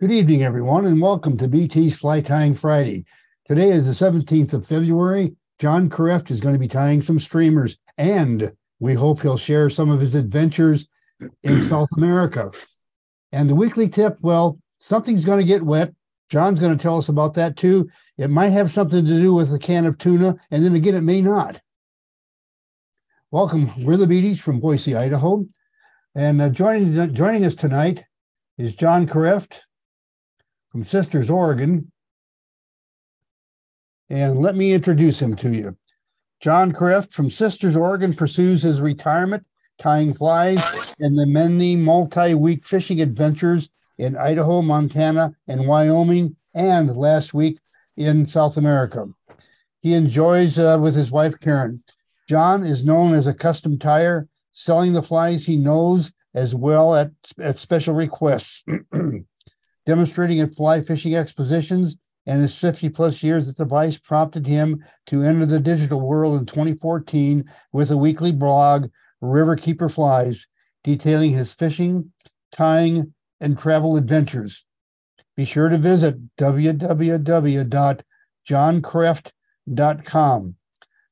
Good evening, everyone, and welcome to Beatty's Fly Tying Friday. Today is the 17th of February. John Kreft is going to be tying some streamers, and we hope he'll share some of his adventures in South America. And the weekly tip well, something's going to get wet. John's going to tell us about that too. It might have something to do with a can of tuna, and then again, it may not. Welcome. We're the Beattys from Boise, Idaho. And uh, joining, joining us tonight is John Kreft from Sisters, Oregon. And let me introduce him to you. John Kreft from Sisters, Oregon pursues his retirement tying flies in the many multi week fishing adventures in Idaho, Montana, and Wyoming, and last week in South America. He enjoys uh, with his wife, Karen. John is known as a custom tyer, selling the flies he knows as well at, at special requests, demonstrating at fly fishing expositions and his 50 plus years at the vise prompted him to enter the digital world in 2014 with a weekly blog, Riverkeeper Flies, detailing his fishing, tying, and travel adventures. Be sure to visit www.johnkreft.com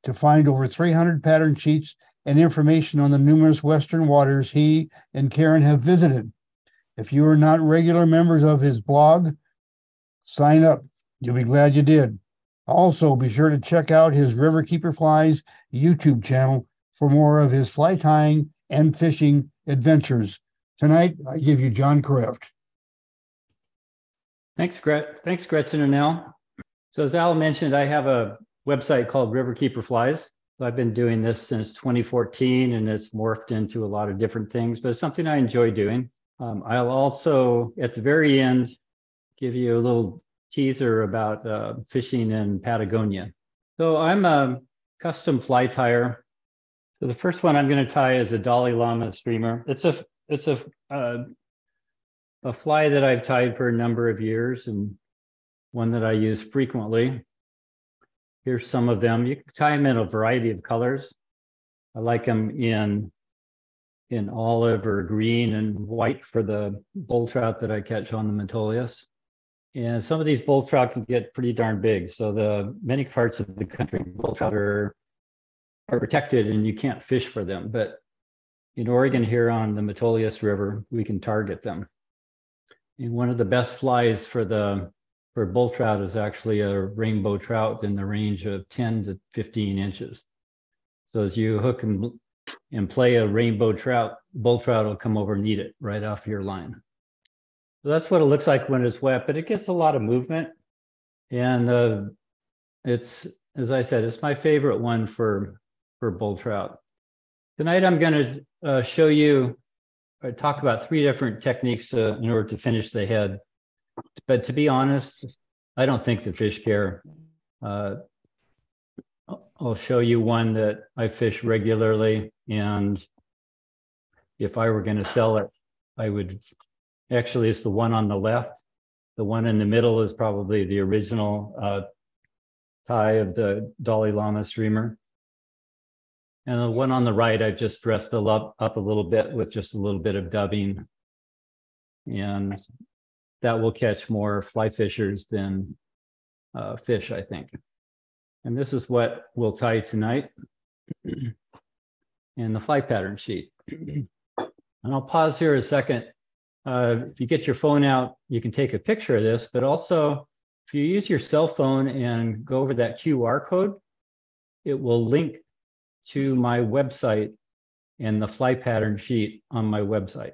to find over 300 pattern sheets and information on the numerous Western waters he and Karen have visited. If you are not regular members of his blog, sign up. You'll be glad you did. Also, be sure to check out his Riverkeeper Flies YouTube channel for more of his fly tying and fishing adventures. Tonight, I give you John Kreft. Thanks, Gret. Thanks, Gretchen and Al. So as Al mentioned, I have a website called Riverkeeper Flies. I've been doing this since 2014 and it's morphed into a lot of different things, but it's something I enjoy doing. Um, I'll also, at the very end, give you a little teaser about uh, fishing in Patagonia. So I'm a custom fly tyer. So the first one I'm going to tie is a Dolly Llama streamer. It's a it's a uh, a fly that I've tied for a number of years and one that I use frequently. Here's some of them. You can tie them in a variety of colors. I like them in in olive or green and white for the bull trout that I catch on the Metolius. And some of these bull trout can get pretty darn big. So the many parts of the country, bull trout are, are protected and you can't fish for them. But in Oregon here on the Metolius River, we can target them. And one of the best flies for the for bull trout is actually a rainbow trout in the range of 10 to 15 inches. So as you hook and, and play a rainbow trout, bull trout will come over and eat it right off your line. So that's what it looks like when it's wet, but it gets a lot of movement. And uh, it's, as I said, it's my favorite one for, for bull trout. Tonight I'm going to uh, show you, or talk about three different techniques to, in order to finish the head. But to be honest, I don't think the fish care. Uh, I'll show you one that I fish regularly, and if I were going to sell it, I would Actually, it's the one on the left. The one in the middle is probably the original uh, tie of the Dolly Llama streamer. And the one on the right, I've just dressed it up, up a little bit with just a little bit of dubbing. And that will catch more fly fishers than uh, fish, I think. And this is what we'll tie tonight in the fly pattern sheet. and I'll pause here a second uh, if you get your phone out, you can take a picture of this, but also if you use your cell phone and go over that QR code, it will link to my website and the fly pattern sheet on my website.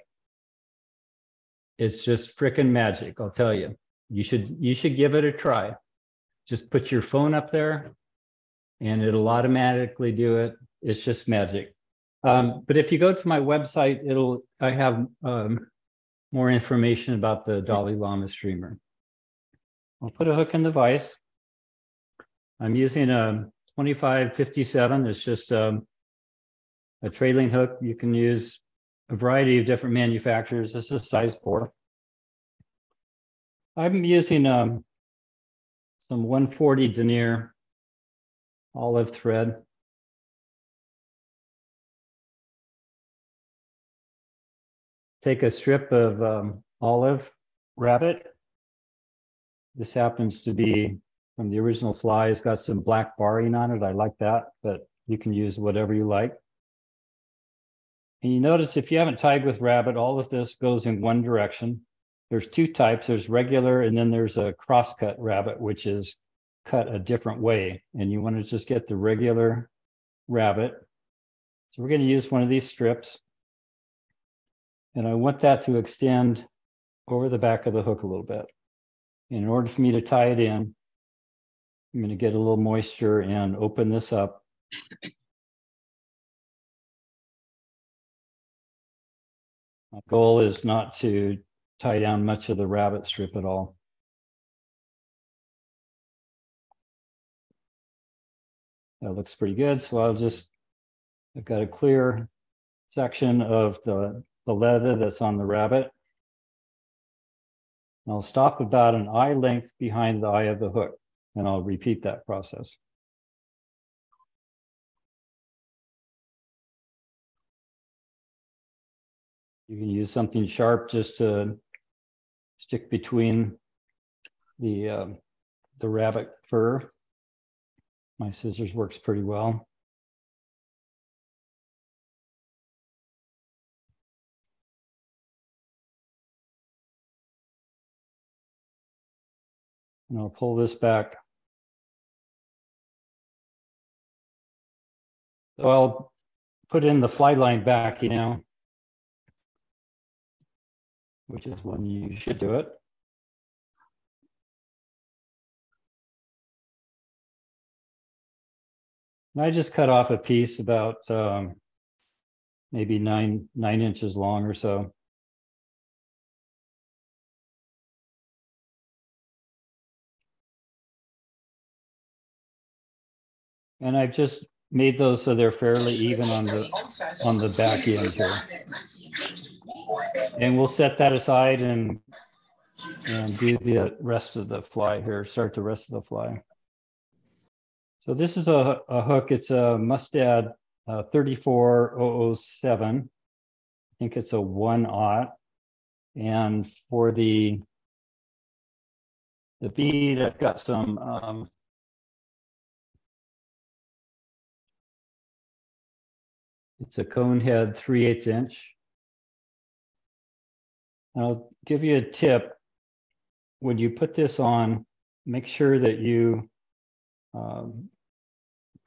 It's just freaking magic, I'll tell you. You should you should give it a try. Just put your phone up there and it'll automatically do it. It's just magic. Um, but if you go to my website, it'll I have um, more information about the Dolly Llama streamer. I'll put a hook in the vise. I'm using a 2557. It's just a, um, a trailing hook. You can use a variety of different manufacturers. This is size four. I'm using um, some 140 denier olive thread. Take a strip of um, olive, wrap it, This happens to be from the original fly. It's got some black barring on it. I like that, but you can use whatever you like. And you notice if you haven't tied with rabbit, all of this goes in one direction. There's two types. There's regular, and then there's a crosscut rabbit, which is cut a different way. And you want to just get the regular rabbit. So we're going to use one of these strips. And I want that to extend over the back of the hook a little bit. And in order for me to tie it in, I'm going to get a little moisture and open this up. My goal is not to tie down much of the rabbit strip at all. That looks pretty good. So I'll just, I've got a clear section of the, the leather that's on the rabbit. I'll stop about an eye length behind the eye of the hook, and I'll repeat that process. You can use something sharp just to stick between the um, the rabbit fur. My scissors works pretty well. And I'll pull this back. So I'll put in the fly line back, you know, which is when you should do it. And I just cut off a piece about um, maybe nine nine inches long or so. And I've just made those so they're fairly even on the on the back end here. And we'll set that aside and and do the rest of the fly here, start the rest of the fly. So this is a, a hook. It's a Mustad uh, 34007. I think it's a one aught. And for the the bead, I've got some um, It's a cone head 3 8 inch. I'll give you a tip. When you put this on, make sure that you um,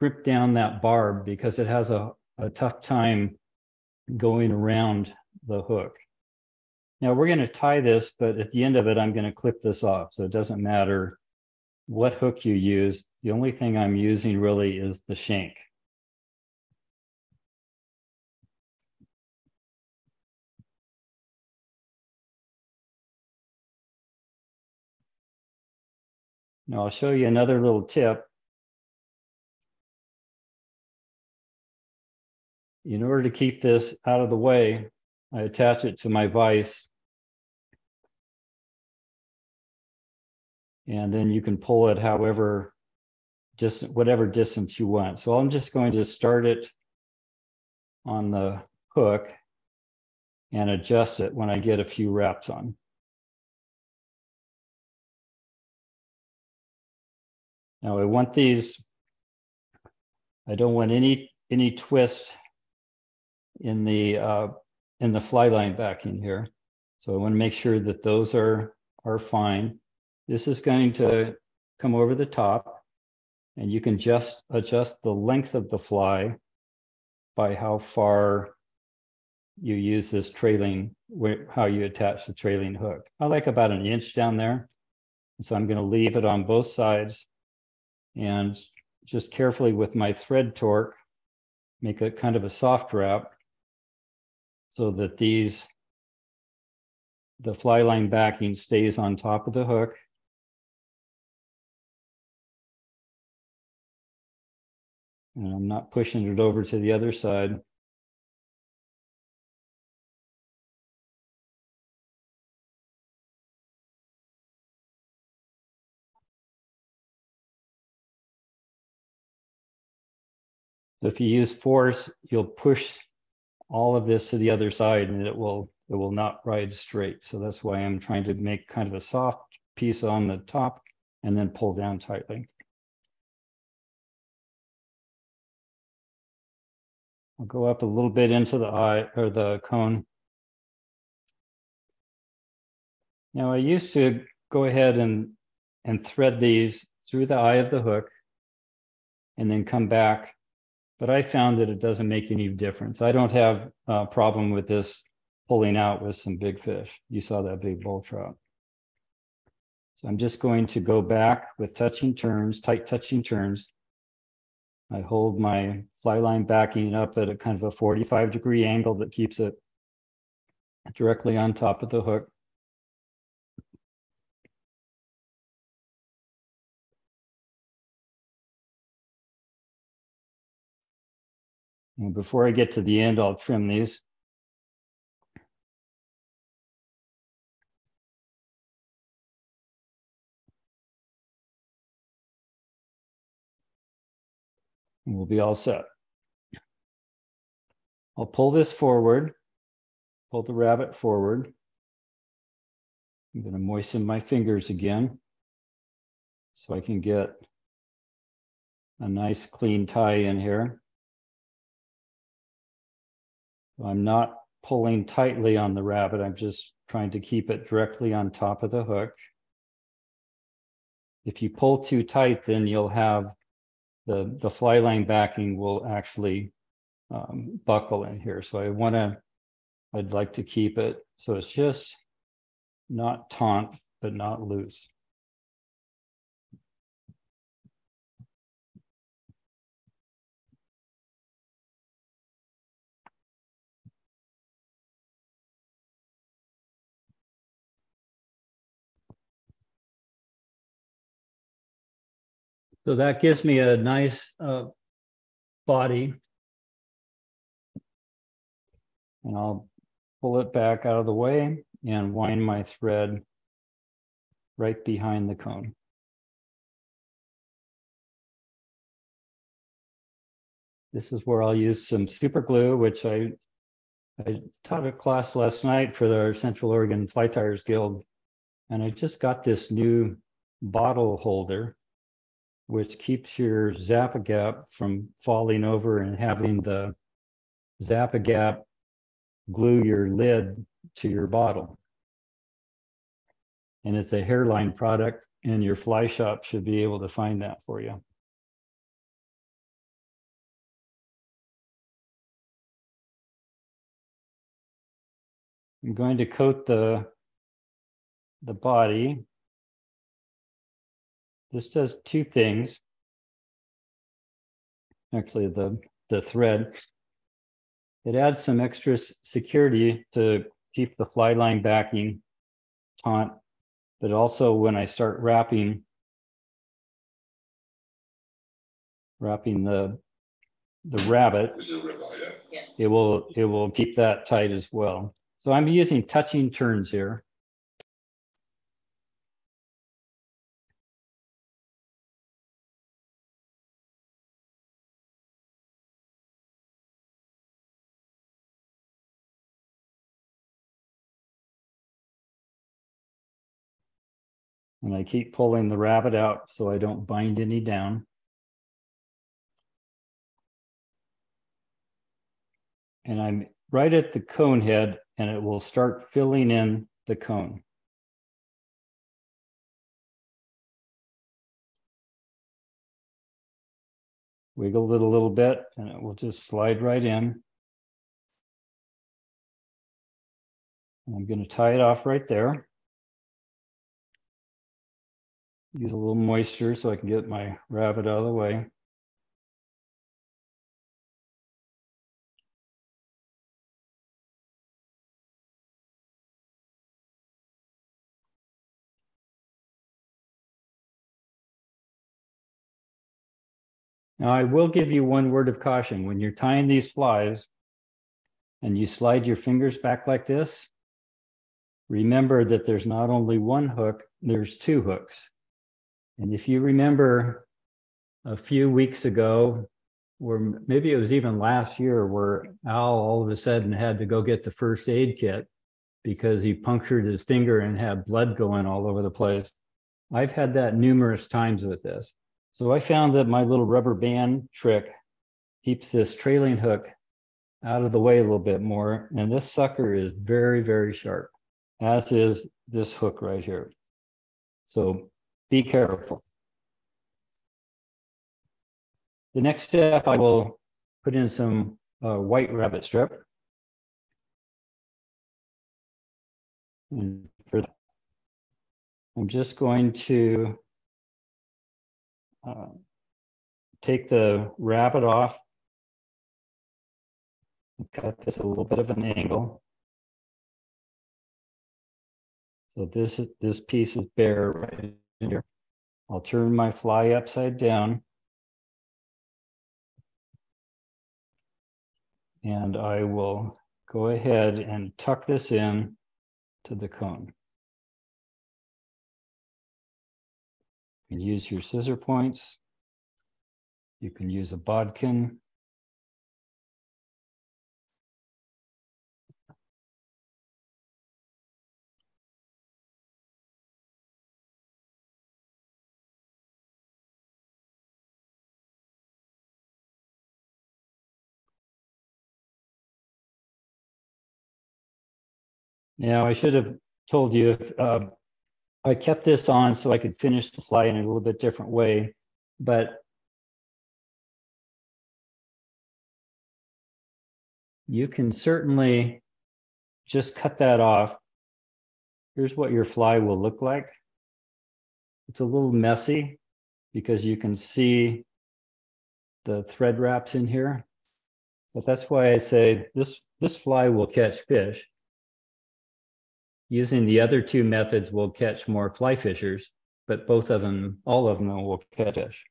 grip down that barb because it has a, a tough time going around the hook. Now we're going to tie this, but at the end of it, I'm going to clip this off. So it doesn't matter what hook you use. The only thing I'm using really is the shank. Now I'll show you another little tip. In order to keep this out of the way, I attach it to my vise. And then you can pull it however, just whatever distance you want. So I'm just going to start it on the hook and adjust it when I get a few wraps on. Now I want these, I don't want any any twist in the uh, in the fly line backing here. So I want to make sure that those are are fine. This is going to come over the top and you can just adjust the length of the fly by how far you use this trailing, how you attach the trailing hook. I like about an inch down there. So I'm going to leave it on both sides and just carefully with my thread torque, make a kind of a soft wrap so that these, the fly line backing stays on top of the hook. And I'm not pushing it over to the other side. So if you use force, you'll push all of this to the other side and it will it will not ride straight. So that's why I'm trying to make kind of a soft piece on the top and then pull down tightly. I'll go up a little bit into the eye or the cone. Now I used to go ahead and, and thread these through the eye of the hook and then come back. But I found that it doesn't make any difference. I don't have a problem with this pulling out with some big fish. You saw that big bull trout. So I'm just going to go back with touching turns, tight touching turns. I hold my fly line backing up at a kind of a 45 degree angle that keeps it directly on top of the hook. And before I get to the end, I'll trim these. And we'll be all set. I'll pull this forward, pull the rabbit forward. I'm going to moisten my fingers again so I can get a nice clean tie in here. I'm not pulling tightly on the rabbit. I'm just trying to keep it directly on top of the hook. If you pull too tight, then you'll have the, the fly line backing will actually um, buckle in here. So I want to, I'd like to keep it so it's just not taut, but not loose. So that gives me a nice uh, body. And I'll pull it back out of the way and wind my thread right behind the cone. This is where I'll use some super glue, which I, I taught a class last night for the Central Oregon Fly Tyers Guild. And I just got this new bottle holder which keeps your Zap-A-Gap from falling over and having the Zap-A-Gap glue your lid to your bottle. And it's a Hareline product, and your fly shop should be able to find that for you. I'm going to coat the, the body this does two things. Actually, the, the thread. It adds some extra security to keep the fly line backing taut, but also when I start wrapping, wrapping the the rabbit, it will it will keep that tight as well. So I'm using touching turns here. And I keep pulling the rabbit out so I don't bind any down. And I'm right at the cone head and it will start filling in the cone. Wiggle it a little bit and it will just slide right in. I'm going to tie it off right there. Use a little moisture so I can get my rabbit out of the way. Now I will give you one word of caution. When you're tying these flies and you slide your fingers back like this, remember that there's not only one hook, there's two hooks. And if you remember a few weeks ago, or maybe it was even last year, where Al all of a sudden had to go get the first aid kit because he punctured his finger and had blood going all over the place. I've had that numerous times with this. So I found that my little rubber band trick keeps this trailing hook out of the way a little bit more. And this sucker is very, very sharp, as is this hook right here. So be careful. The next step, I will put in some uh, white rabbit strip. And for that, I'm just going to uh, take the rabbit off cut this a little bit of an angle. So this, this piece is bare right here. I'll turn my fly upside down. And I will go ahead and tuck this in to the cone. You can use your scissor points. You can use a bodkin. Now, I should have told you if uh, I kept this on so I could finish the fly in a little bit different way, but you can certainly just cut that off. Here's what your fly will look like. It's a little messy because you can see the thread wraps in here. But that's why I say this, this fly will catch fish using the other two methods will catch more fly fishers, but both of them, all of them will catch fish.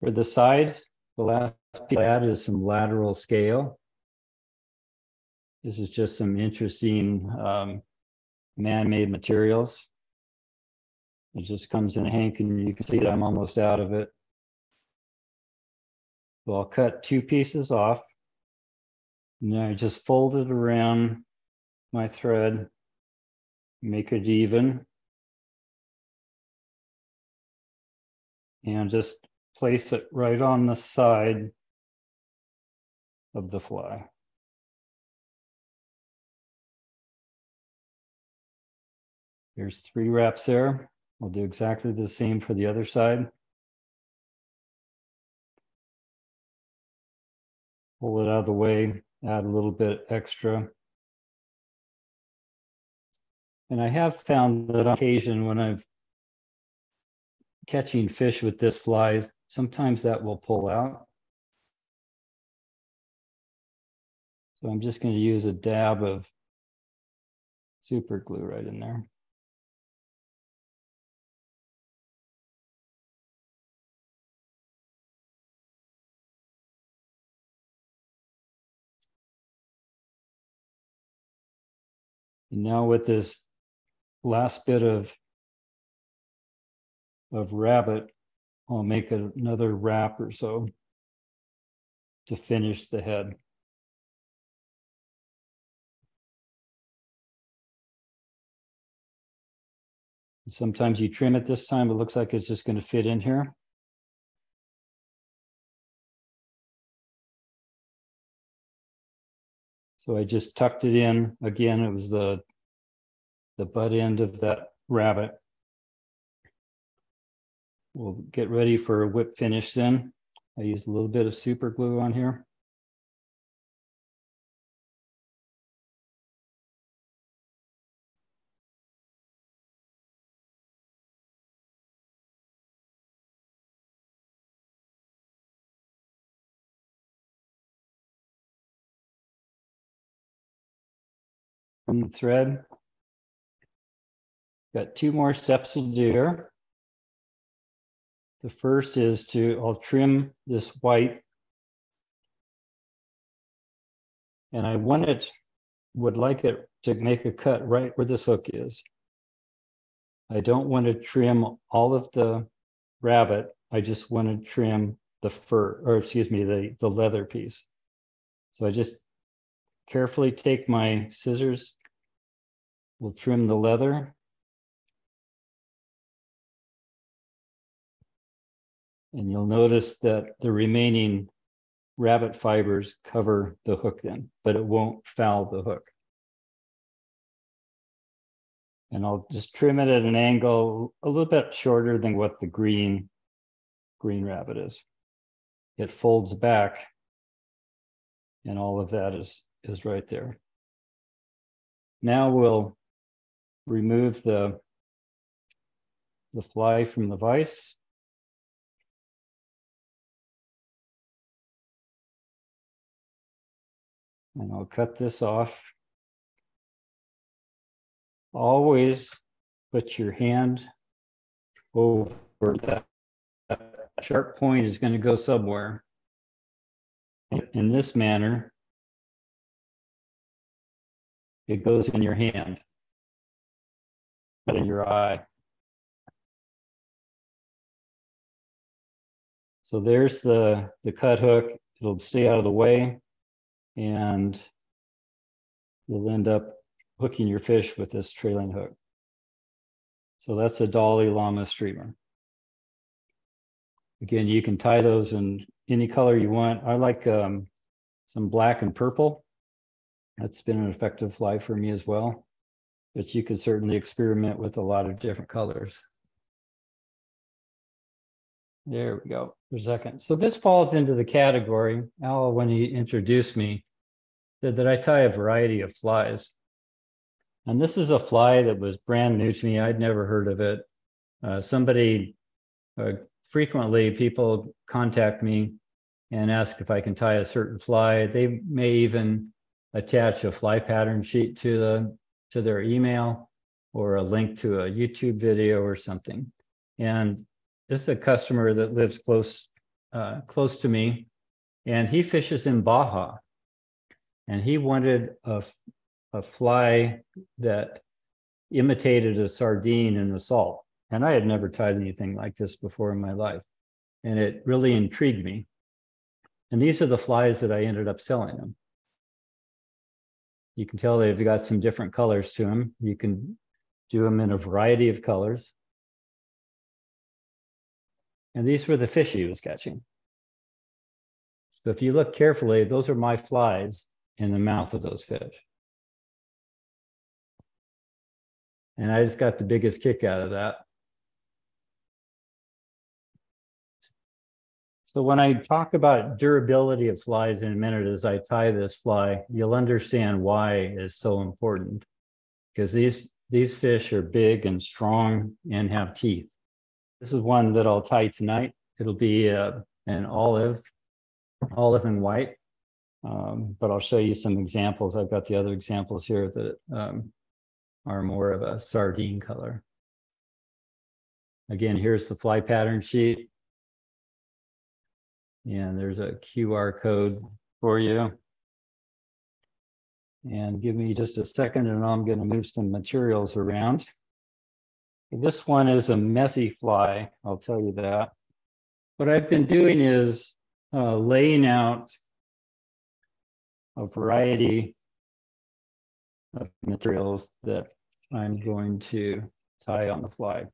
For the sides, the last piece add is some lateral scale. This is just some interesting um, man-made materials. It just comes in a hank and you can see that I'm almost out of it. So I'll cut two pieces off. And I just fold it around my thread, make it even. And just place it right on the side of the fly. There's three wraps there. I'll do exactly the same for the other side. Pull it out of the way, add a little bit extra. And I have found that on occasion when I'm catching fish with this fly, sometimes that will pull out. So I'm just going to use a dab of super glue right in there. And now with this last bit of of rabbit, I'll make another wrap or so to finish the head. Sometimes you trim it this time, it looks like it's just going to fit in here. So I just tucked it in. Again, it was the, the butt end of that rabbit. We'll get ready for a whip finish then. I used a little bit of super glue on here. The thread. Got two more steps to do. The first is to, I'll trim this white. And I want it, would like it to make a cut right where this hook is. I don't want to trim all of the rabbit. I just want to trim the fur, or excuse me, the, the leather piece. So I just carefully take my scissors. We'll trim the leather. And you'll notice that the remaining rabbit fibers cover the hook then, but it won't foul the hook. And I'll just trim it at an angle a little bit shorter than what the green green rabbit is. It folds back and all of that is, is right there. Now we'll remove the, the fly from the vise. And I'll cut this off. Always put your hand over that. that sharp point is going to go somewhere. In this manner, it goes in your hand, but in your eye. So there's the, the cut hook. It'll stay out of the way and you'll end up hooking your fish with this trailing hook. So that's a Dolly Llama streamer. Again, you can tie those in any color you want. I like um, some black and purple. That's been an effective fly for me as well. But you could certainly experiment with a lot of different colors. There we go for a second. So this falls into the category, Al, when he introduced me, said that I tie a variety of flies. And this is a fly that was brand new to me. I'd never heard of it. Uh, somebody, uh, frequently people contact me and ask if I can tie a certain fly. They may even attach a fly pattern sheet to the to their email or a link to a YouTube video or something. And this is a customer that lives close uh, close to me, and he fishes in Baja, and he wanted a a fly that imitated a sardine in the salt. And I had never tied anything like this before in my life. And it really intrigued me. And these are the flies that I ended up selling them. You can tell they've got some different colors to them. You can do them in a variety of colors. And these were the fish he was catching. So if you look carefully, those are my flies in the mouth of those fish. And I just got the biggest kick out of that. So when I talk about durability of flies in a minute as I tie this fly, you'll understand why is so important. Because these, these fish are big and strong and have teeth. This is one that I'll tie tonight. It'll be uh, an olive, olive and white. Um, but I'll show you some examples. I've got the other examples here that um, are more of a sardine color. Again, here's the fly pattern sheet. And there's a QR code for you. And give me just a second and I'm going to move some materials around. This one is a messy fly, I'll tell you that. What I've been doing is uh, laying out a variety of materials that I'm going to tie on the fly.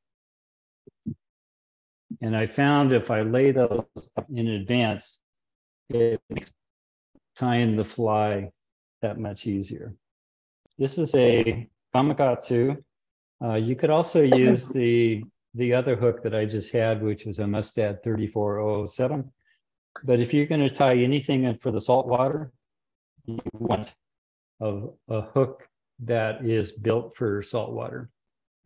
And I found if I lay those in advance, it makes tying the fly that much easier. This is a Gamakatsu. Uh, you could also use the the other hook that I just had, which was a Mustad 34007. But if you're going to tie anything in for the salt water, you want a, a hook that is built for salt water.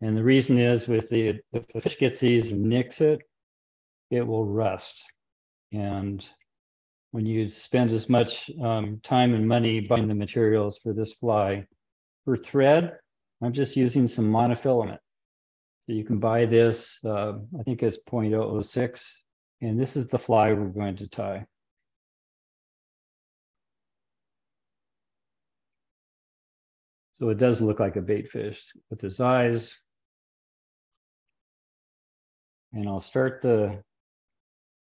And the reason is with the if the fish gets these and nicks it, it will rust. And when you spend as much um, time and money buying the materials for this fly, for thread, I'm just using some monofilament. So you can buy this, uh, I think it's 0.006, and this is the fly we're going to tie. So it does look like a bait fish with his eyes. And I'll start the,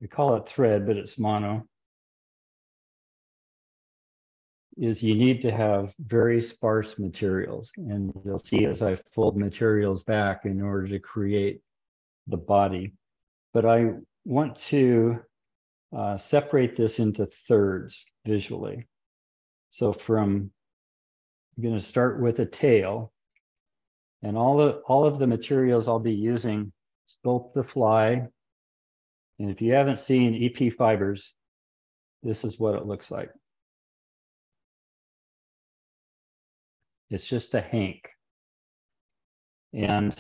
we call it thread, but it's mono. is you need to have very sparse materials. And you'll see as I fold materials back in order to create the body. But I want to uh, separate this into thirds visually. So from, I'm going to start with a tail. And all, the, all of the materials I'll be using Sculpt the Fly. And if you haven't seen EP fibers, this is what it looks like. It's just a hank. And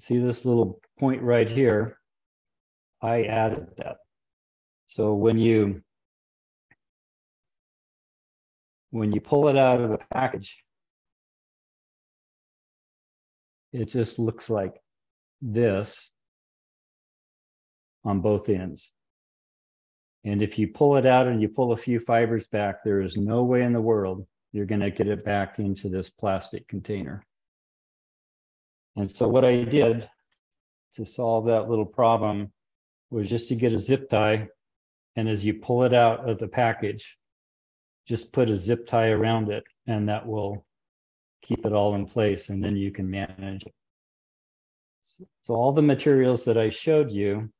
see this little point right here? I added that. So when you when you pull it out of the package, it just looks like this on both ends. And if you pull it out and you pull a few fibers back, there is no way in the world you're going to get it back into this plastic container. And so what I did to solve that little problem was just to get a zip tie. And as you pull it out of the package, just put a zip tie around it and that will keep it all in place and then you can manage it. So all the materials that I showed you,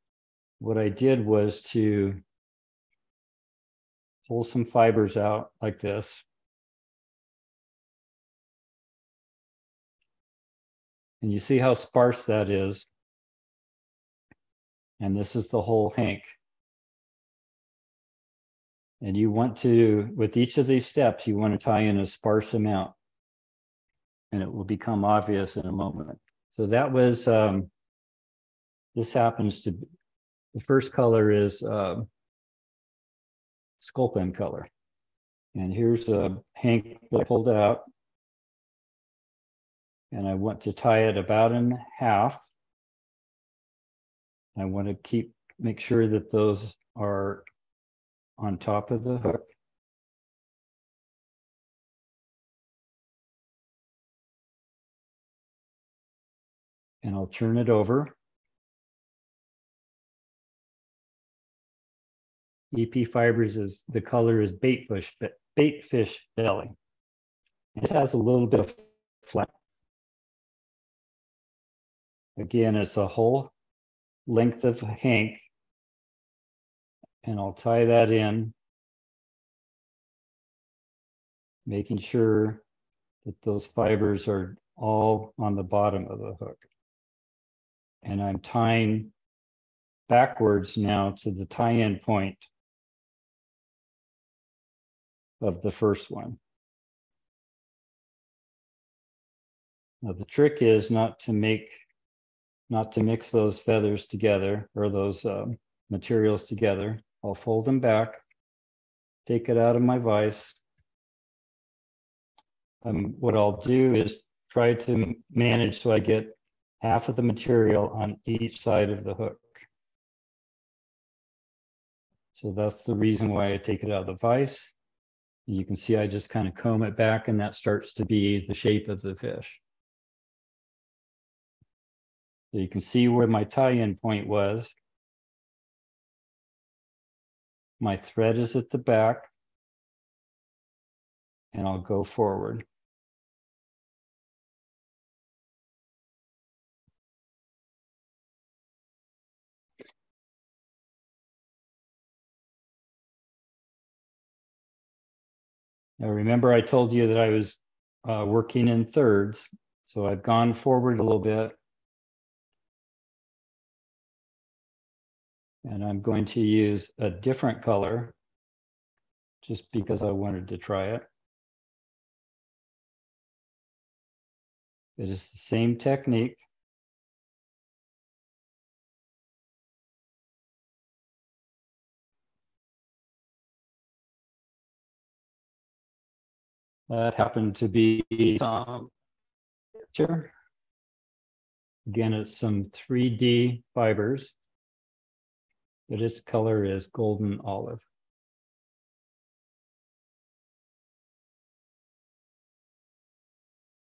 what I did was to pull some fibers out like this. And you see how sparse that is. And this is the whole hank. And you want to, with each of these steps, you want to tie in a sparse amount. And it will become obvious in a moment. So that was, um, this happens to, the first color is uh, Sculpin color. And here's a hank that I pulled out and I want to tie it about in half. I want to keep, make sure that those are on top of the hook. And I'll turn it over. EP fibers is the color is bait fish, but bait fish belly. It has a little bit of flat Again, it's a whole length of hank. And I'll tie that in, making sure that those fibers are all on the bottom of the hook. And I'm tying backwards now to the tie-in point of the first one. Now the trick is not to make not to mix those feathers together or those um, materials together. I'll fold them back, take it out of my vise. Um, what I'll do is try to manage so I get half of the material on each side of the hook. So that's the reason why I take it out of the vise. You can see I just kind of comb it back and that starts to be the shape of the fish. So you can see where my tie-in point was. My thread is at the back. And I'll go forward. Now remember I told you that I was uh, working in thirds. So I've gone forward a little bit And I'm going to use a different color just because I wanted to try it. It is the same technique. That happened to be um, some picture. Again, it's some 3D fibers but its color is golden olive.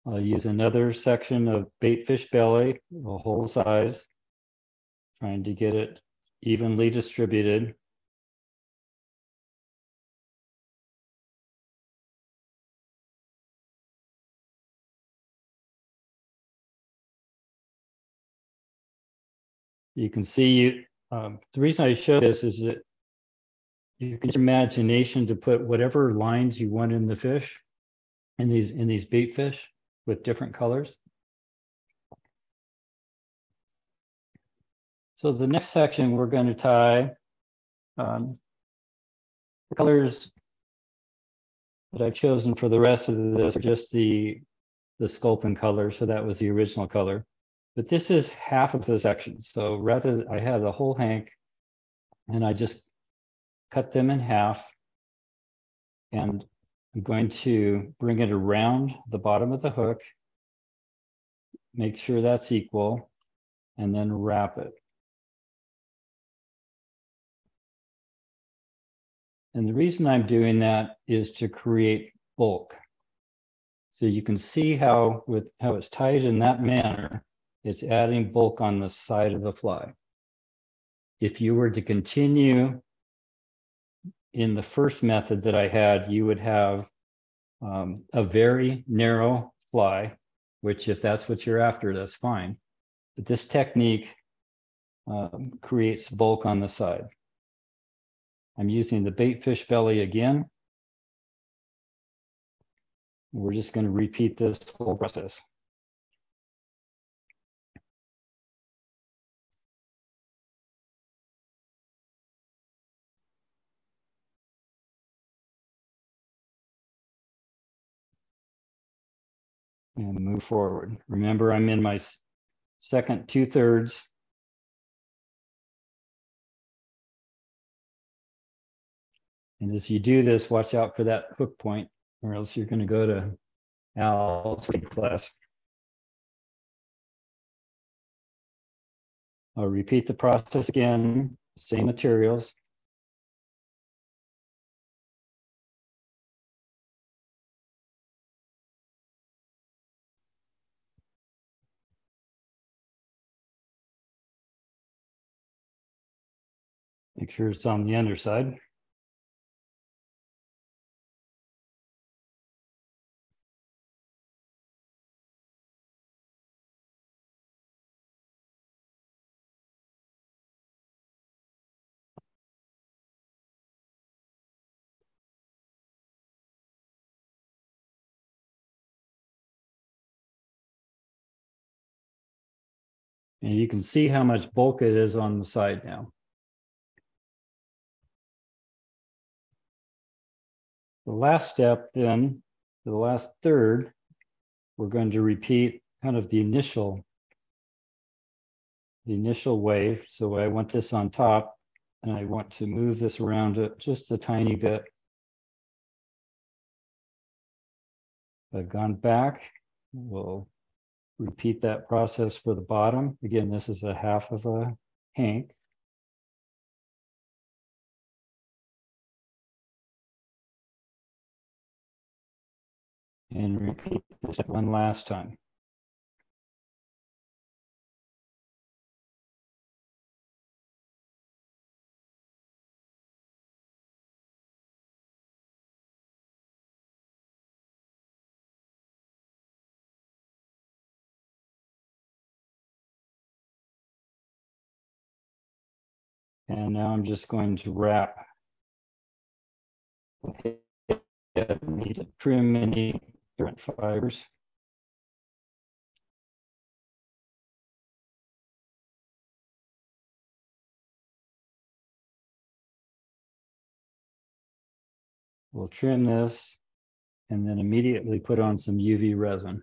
I'll use another section of bait fish belly, the whole size, trying to get it evenly distributed. You can see, um, the reason I show this is that you can use your imagination to put whatever lines you want in the fish, in these, in these bait fish with different colors. So the next section, we're going to tie um, the colors that I've chosen for the rest of this are just the the sculpin color. So that was the original color. But this is half of the section. So rather, I had the whole hank and I just cut them in half. And I'm going to bring it around the bottom of the hook, make sure that's equal, and then wrap it. And the reason I'm doing that is to create bulk. So you can see how with how it's tied in that manner, it's adding bulk on the side of the fly. If you were to continue in the first method that I had, you would have um, a very narrow fly, which if that's what you're after, that's fine. But this technique um, creates bulk on the side. I'm using the bait fish belly again. We're just going to repeat this whole process. And move forward. Remember, I'm in my second two thirds And as you do this, watch out for that hook point, or else you're going to go to Al's class. I'll repeat the process again, same materials. Make sure it's on the underside. And you can see how much bulk it is on the side now. The last step then, the last third, we're going to repeat kind of the initial, the initial wave. So I want this on top and I want to move this around just a tiny bit. I've gone back, we'll repeat that process for the bottom. Again, this is a half of a hank. And repeat this one last time. And now I'm just going to wrap. Need to trim any different fibers. We'll trim this and then immediately put on some UV resin.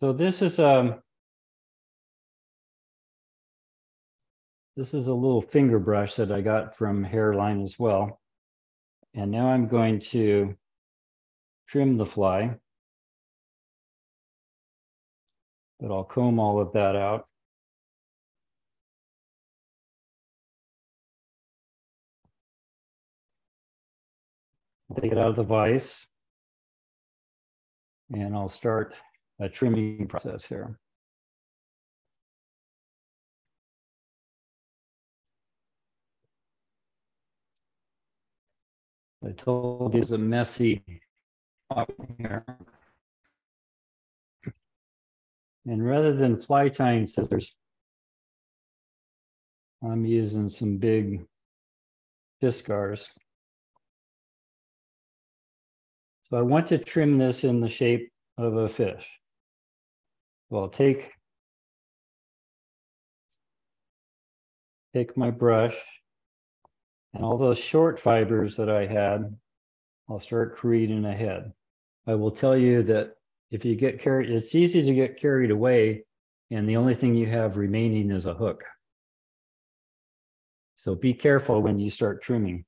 So this is um this is a little finger brush that I got from Hareline as well. And now I'm going to trim the fly. But I'll comb all of that out. take it out of the vise. And I'll start a trimming process here. I told you it's a messy here. And rather than fly tying scissors, I'm using some big Fiskars. So I want to trim this in the shape of a fish. Well, take, take my brush and all those short fibers that I had, I'll start creating a head. I will tell you that if you get carried, it's easy to get carried away and the only thing you have remaining is a hook. So be careful when you start trimming.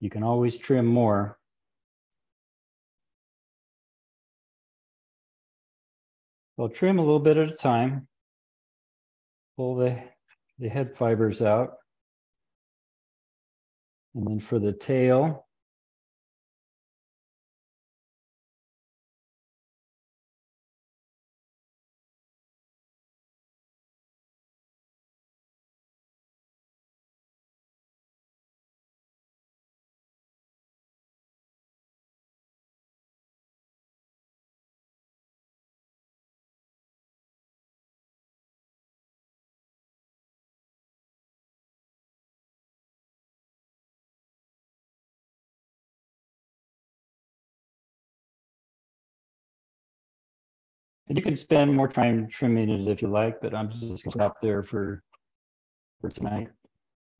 You can always trim more. I'll trim a little bit at a time. Pull the, the head fibers out. And then for the tail, you can spend more time trimming it if you like, but I'm just gonna stop there for, for tonight.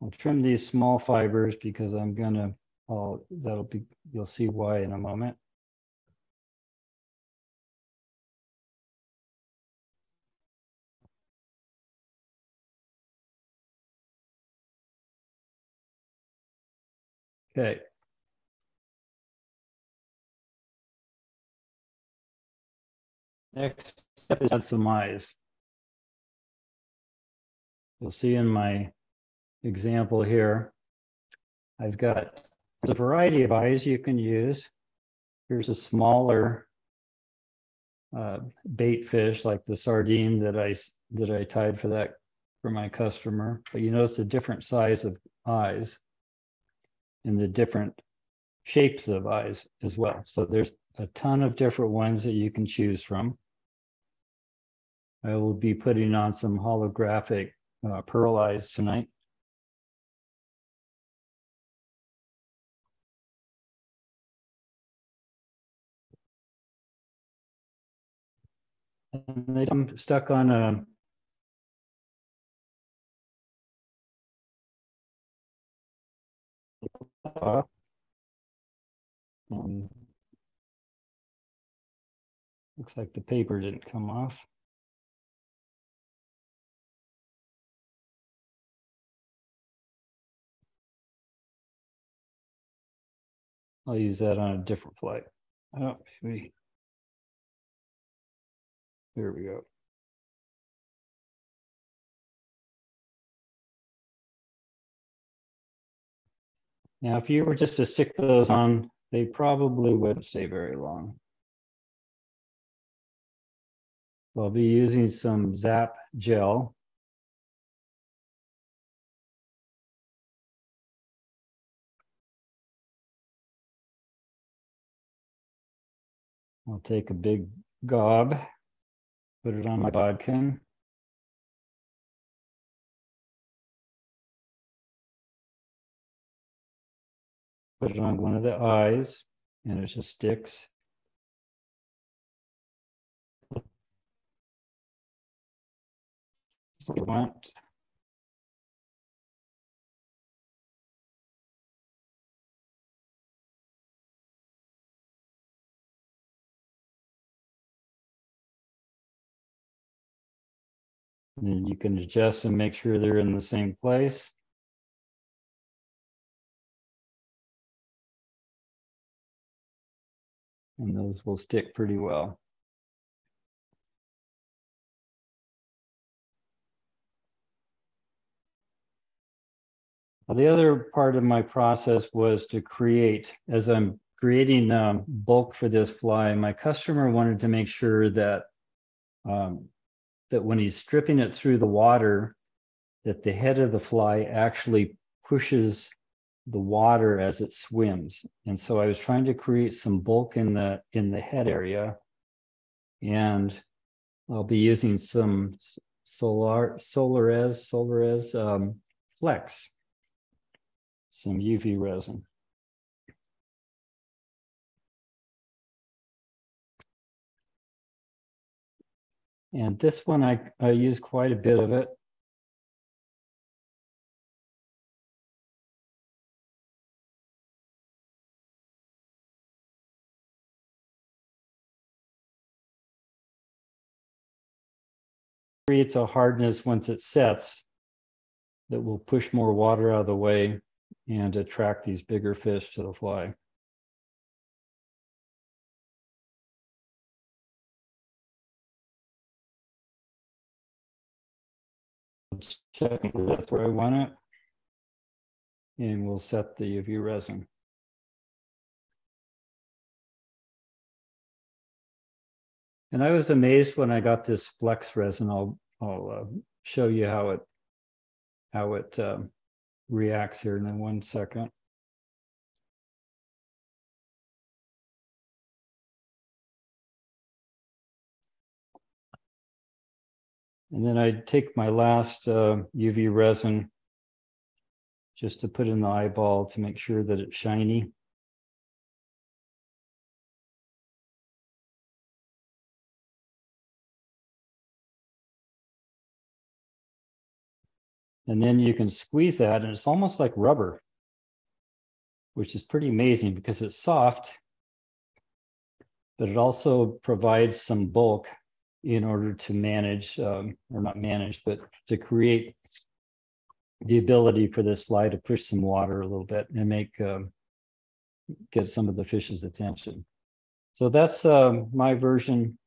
I'll trim these small fibers because I'm gonna, oh, that'll be, you'll see why in a moment. Okay. Next step is add some eyes. You'll see in my example here, I've got a variety of eyes you can use. Here's a smaller uh, bait fish like the sardine that I that I tied for that for my customer. But you notice the different size of eyes and the different shapes of eyes as well. So there's a ton of different ones that you can choose from. I will be putting on some holographic uh, pearl eyes tonight. And they stuck on a um, looks like the paper didn't come off. I'll use that on a different flight. Oh, maybe. There we go. Now, if you were just to stick those on, they probably wouldn't stay very long. So I'll be using some Zap gel. I'll take a big gob, put it on my bodkin. Put it on one of the eyes and it just sticks. You want And you can adjust and make sure they're in the same place. And those will stick pretty well. The other part of my process was to create, as I'm creating um, bulk for this fly, my customer wanted to make sure that um, that when he's stripping it through the water, that the head of the fly actually pushes the water as it swims. And so I was trying to create some bulk in the in the head area. And I'll be using some solar Solarez Solarez um, Flex some UV resin. And this one, I, I use quite a bit of it. creates a hardness once it sets that will push more water out of the way and attract these bigger fish to the fly. That's where I want it. And we'll set the UV resin. And I was amazed when I got this flex resin. I'll, I'll uh, show you how it, how it um, reacts here in one second. And then I take my last uh, UV resin just to put in the eyeball to make sure that it's shiny. And then you can squeeze that and it's almost like rubber, which is pretty amazing because it's soft, but it also provides some bulk in order to manage, um, or not manage, but to create the ability for this fly to push some water a little bit and make, um, get some of the fish's attention. So that's uh, my version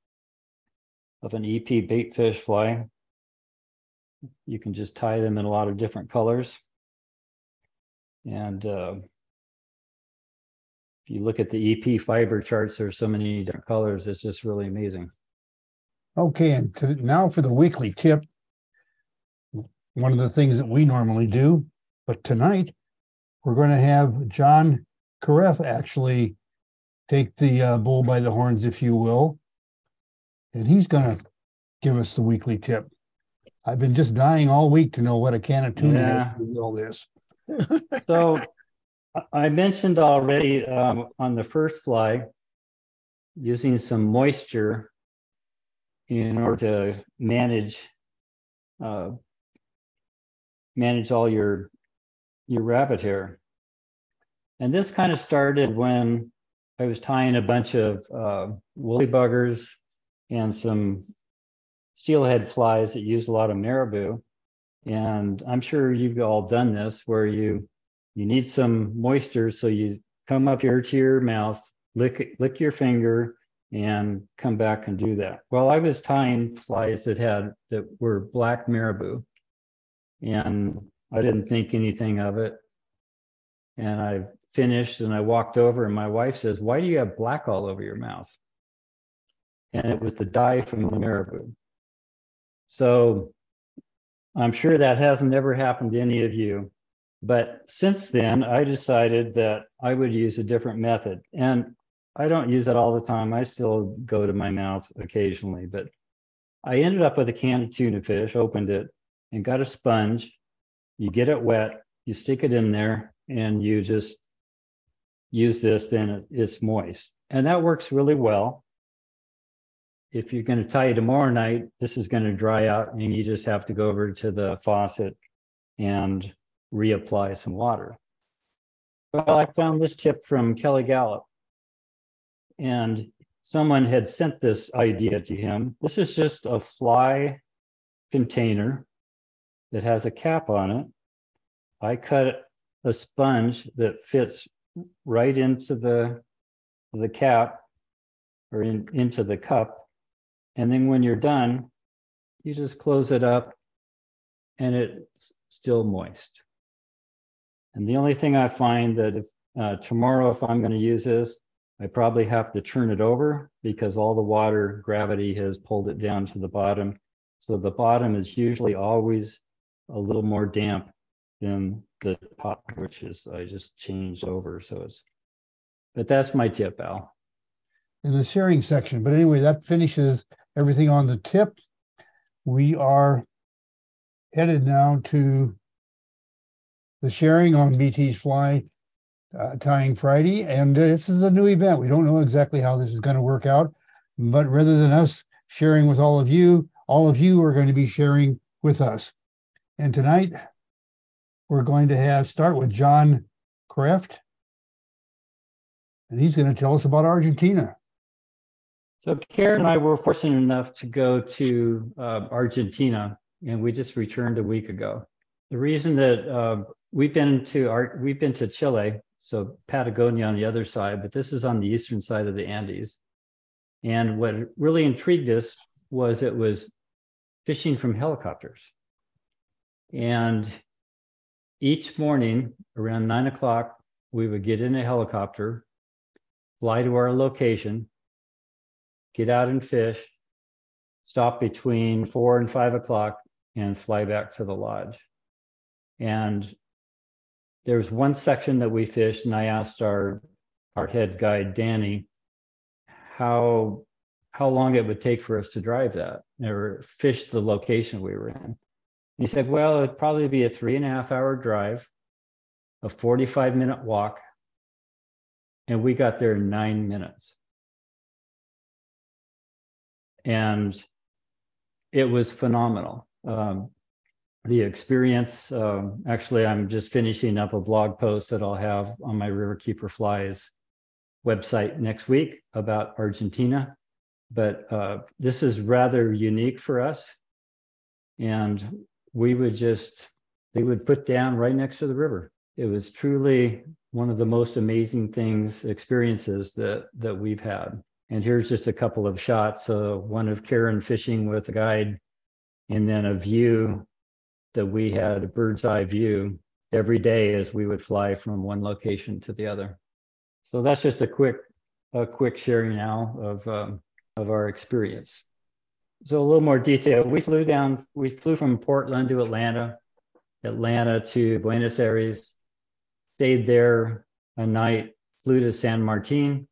of an EP bait fish fly. You can just tie them in a lot of different colors. And uh, if you look at the EP fiber charts, there's so many different colors. It's just really amazing. Okay, and to, now for the weekly tip. One of the things that we normally do, but tonight we're going to have John Kreft actually take the uh, bull by the horns, if you will, and he's going to give us the weekly tip. I've been just dying all week to know what a can of tuna yeah. has to do all this. so I mentioned already um, on the first fly using some moisture in order to manage uh, manage all your your rabbit hair. And this kind of started when I was tying a bunch of uh, woolly buggers and some steelhead flies that use a lot of marabou. And I'm sure you've all done this where you you need some moisture, so you come up here to your mouth, lick lick your finger, and come back and do that. Well, I was tying flies that had that were black marabou, and I didn't think anything of it. And I finished and I walked over, and my wife says, "Why do you have black all over your mouth?" And it was the dye from the marabou. So I'm sure that hasn't ever happened to any of you. But since then, I decided that I would use a different method. And I don't use it all the time. I still go to my mouth occasionally. But I ended up with a can of tuna fish, opened it, and got a sponge. You get it wet, you stick it in there, and you just use this, then it's moist. And that works really well if you're going to tie it tomorrow night, this is going to dry out and you just have to go over to the faucet and reapply some water. Well, I found this tip from Kelly Galloup. And someone had sent this idea to him. This is just a fly container that has a cap on it. I cut a sponge that fits right into the, the cap or in, into the cup and then when you're done, you just close it up and it's still moist. And the only thing I find that if uh, tomorrow, if I'm going to use this, I probably have to turn it over because all the water gravity has pulled it down to the bottom. So the bottom is usually always a little more damp than the top, which is I just changed over. So it's, but that's my tip, Al. In the sharing section. But anyway, that finishes everything on the tip. We are headed now to the sharing on Beatty's Fly uh, Tying Friday. And uh, this is a new event. We don't know exactly how this is going to work out. But rather than us sharing with all of you, all of you are going to be sharing with us. And tonight, we're going to have start with John Kreft. And he's going to tell us about Argentina. So Karen and I were fortunate enough to go to uh, Argentina, and we just returned a week ago. The reason that uh, we've been to our we've been to Chile, so Patagonia on the other side, but this is on the eastern side of the Andes. And what really intrigued us was it was fishing from helicopters. And each morning around nine o'clock, we would get in a helicopter, fly to our location, get out and fish, stop between four and five o'clock, and fly back to the lodge. And there's one section that we fished, and I asked our our head guide Danny how how long it would take for us to drive that or fish the location we were in. He said, well, it'd probably be a three and a half hour drive, a 45 minute walk, and we got there in nine minutes. and it was phenomenal. Um, the experience, um, actually, I'm just finishing up a blog post that I'll have on my Riverkeeper Flies website next week about Argentina. But uh, this is rather unique for us. And we would just, they would put down right next to the river. It was truly one of the most amazing things, experiences that that we've had. And here's just a couple of shots, uh, one of Karen fishing with a guide, and then a view that we had, a bird's eye view every day as we would fly from one location to the other. So that's just a quick, a quick sharing now of, um, of our experience. So a little more detail. We flew down, we flew from Portland to Atlanta, Atlanta to Buenos Aires, stayed there a night, flew to San Martin,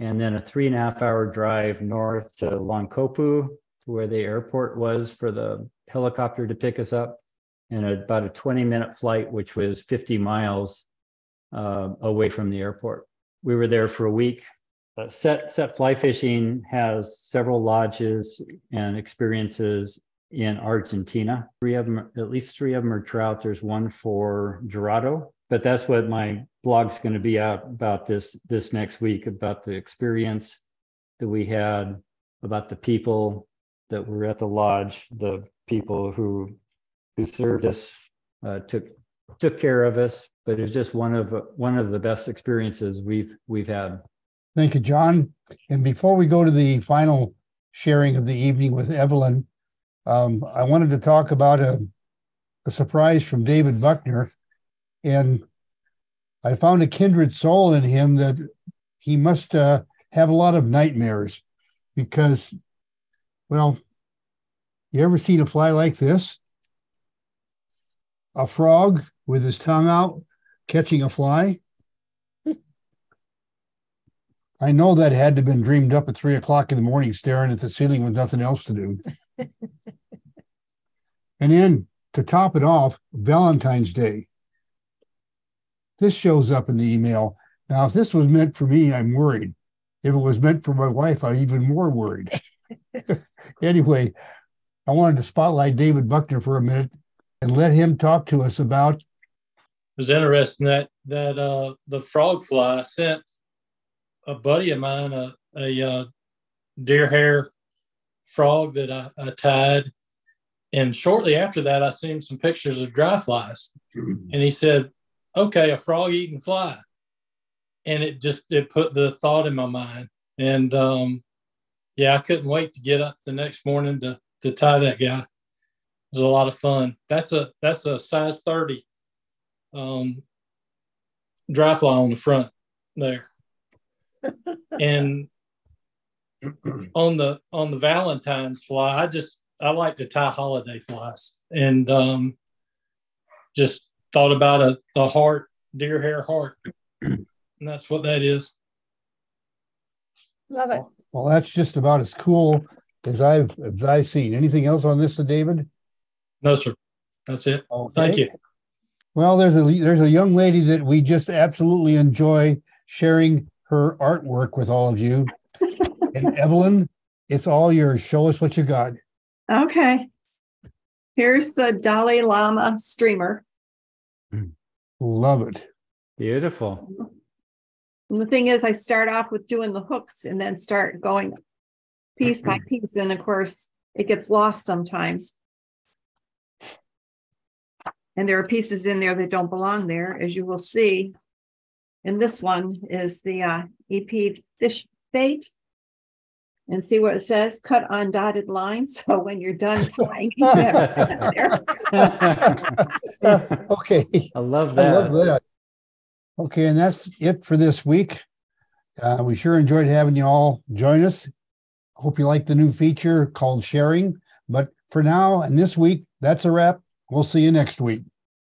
and then a three and a half hour drive north to Loncopué, where the airport was for the helicopter to pick us up, and about a 20 minute flight, which was 50 miles uh, away from the airport. We were there for a week. Uh, set set fly fishing has several lodges and experiences in Argentina. Three of them, at least three of them are trout. There's one for Dorado, but that's what my blog's going to be out about this this next week about the experience that we had about the people that were at the lodge the people who who served us uh, took took care of us but it was just one of one of the best experiences we've we've had. Thank you john. And before we go to the final sharing of the evening with evelyn um, i wanted to talk about a, a surprise from david buckner. And I found a kindred soul in him that he must uh, have a lot of nightmares because, well, you ever seen a fly like this? A frog with his tongue out catching a fly? I know that had to have been dreamed up at three o'clock in the morning, staring at the ceiling with nothing else to do. and then to top it off, Valentine's Day this shows up in the email. Now, if this was meant for me, I'm worried. If it was meant for my wife, I'm even more worried. anyway, I wanted to spotlight David Buckner for a minute and let him talk to us about. It was interesting that that uh, the frog fly sent a buddy of mine a, a uh, deer hair frog that I, I, tied, and shortly after that, I seen some pictures of dry flies, and he said, okay, a frog eating fly. And it just it put the thought in my mind. And um, yeah, I couldn't wait to get up the next morning to to tie that guy. It was a lot of fun. That's a that's a size 30 um, dry fly on the front there. and on the on the Valentine's fly, I just I like to tie holiday flies and um, just thought about a, a heart, deer hair heart. and that's what that is. Love it. Well, that's just about as cool as I've as I've seen. Anything else on this, David? No, sir. That's it. Thank you. Well, there's a there's a young lady that we just absolutely enjoy sharing her artwork with all of you. and Evelyn, it's all yours. Show us what you got. Okay. Here's the Dolly Llama streamer. Love it. Beautiful. And the thing is, I start off with doing the hooks and then start going piece by piece. And of course, it gets lost sometimes. And there are pieces in there that don't belong there, as you will see. And this one is the uh, EP fish bait. And see what it says cut on dotted lines. So when you're done tying, you have there. okay. I love that. I love that. that. Okay, and that's it for this week. Uh, we sure enjoyed having you all join us. Hope you like the new feature called sharing. But for now and this week, that's a wrap. We'll see you next week.